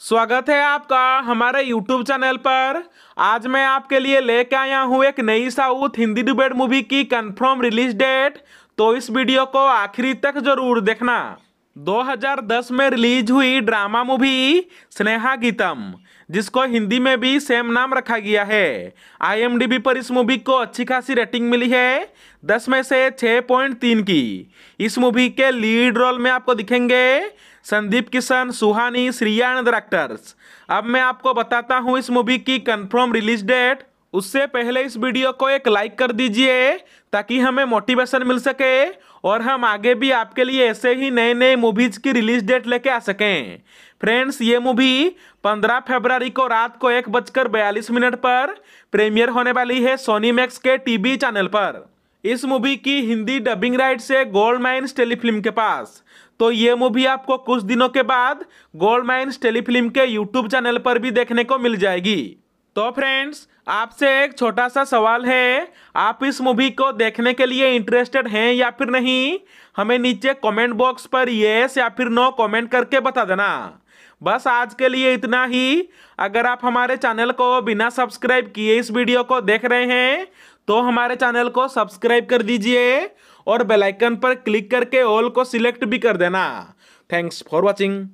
स्वागत है आपका हमारे YouTube चैनल पर। आज मैं आपके लिए लेके आया हूँ एक नई साउथ हिंदी डिबेट मूवी की कंफर्म रिलीज़ डेट तो इस वीडियो को आखिरी तक ज़रूर देखना। 2010 में रिलीज़ हुई ड्रामा मूवी स्नेहा गीतम। जिसको हिंदी में भी सेम नाम रखा गया है। आईएमडीबी पर इस मूवी को अच्छी खासी रेटिंग मिली है 10 में से 6.3 की। इस मूवी के लीड रोल में आपको दिखेंगे संदीप किशन, सुहानी, श्रिया एंड एक्टर्स अब मैं आपको बताता हूँ इस मूवी की कंफर्म रिलीज़ डेट उससे पहले इस वीडियो को एक लाइक कर दीजिए, ताकि हमें मोटिवेशन मिल सके और हम आगे भी आपके लिए ऐसे ही नए नए मूवीज़ की रिलीज़ डेट लेके आ सकें। फ्रेंड्स ये मूवी 15 फरवरी को रात को एक बजकर बयालीस मिनट पर प्रीमियर होने वाली है सोनी मैक्स के टीवी चैनल पर। इस मूवी की हिंदी डबिंग राइट से गोल्ड माइन्स टेलीफिल्म के पास। तो ये मूवी आपको कुछ दिनों के बाद गोल्ड माइन्स टेलीफिल्म के यूट्यूब चैनल पर भी देखने को मिल जाएगी। तो फ्रेंड्स आपसे एक छोटा सा सवाल है। आप इस मूवी को देखने के लिए इंटरेस्टेड हैं या फिर नहीं? हमें नीचे कमेंट बॉक्स पर येस या फिर नो कमेंट करके बता देना। बस आज के लिए इतना ही। अगर आप हमारे चैनल को बिना सब्सक्राइब किए इस वीडियो को देख रहे हैं तो हमारे चैनल को सब्सक्राइब कर दीजिए और बेल आइकन पर क्लिक करके ऑल को सिलेक्ट भी कर देना। Thanks for watching